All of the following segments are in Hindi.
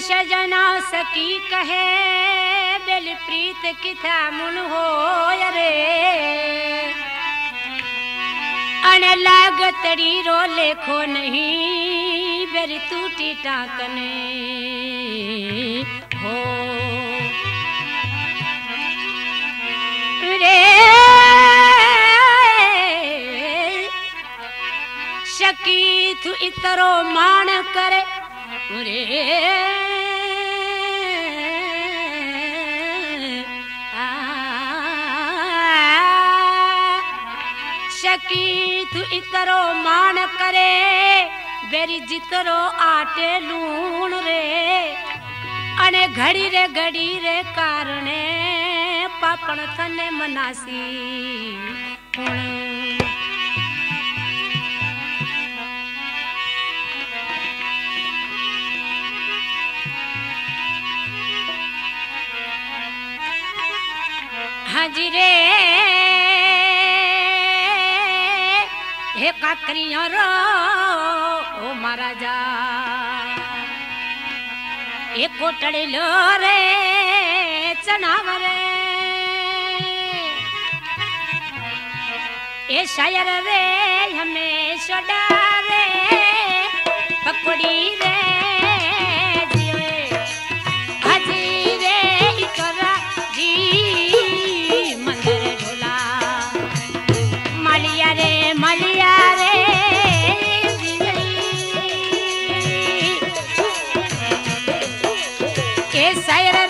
सजना सकी कहे, बेल प्रीत किथा मुन हो रे। अन लाग तरी रो लेखो नहीं, बेर टूटी टाकने। इतरो माण करे। जितरो आटे लूण रे। अने घड़ी रे घड़ी रे कारणे पापण थने मनासी। હાજરે હે કાકરિયા રો ઓ મારા જા. એ કોટડેલો રે ચણાવરે એ શાયર રે હમે સોડા રે પકોડી રે. que Sayra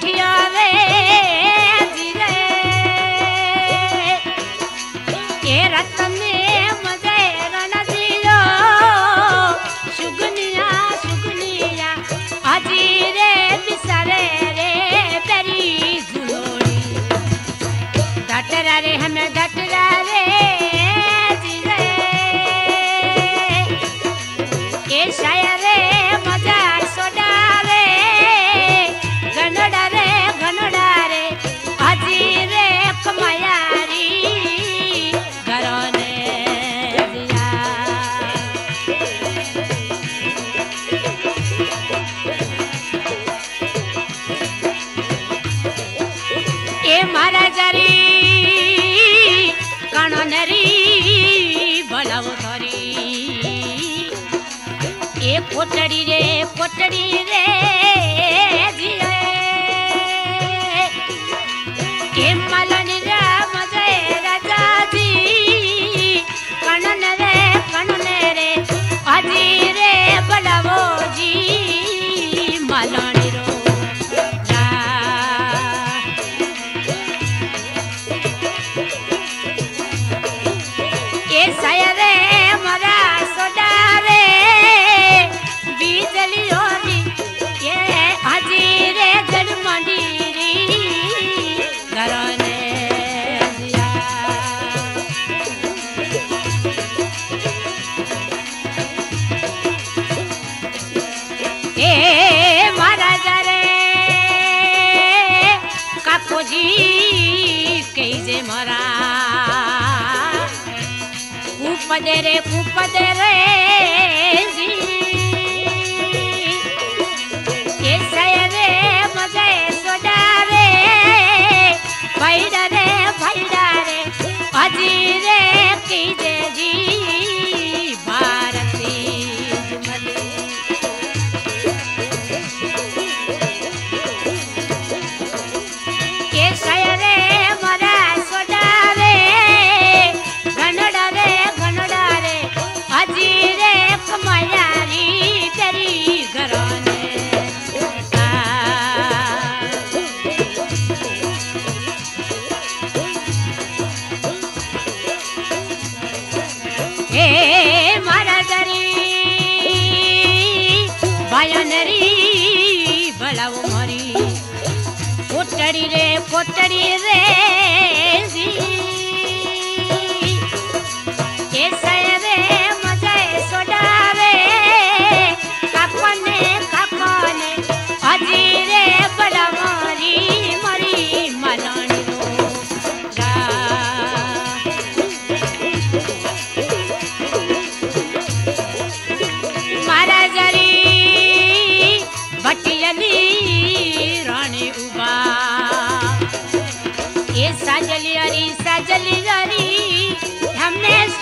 कठिया वे নারী বলাও ধরি। এ কোটড়ি রে কোটড়ি রে उपदे रे उपदे रे। कोटड़ी रे कोटड़ी रे जी।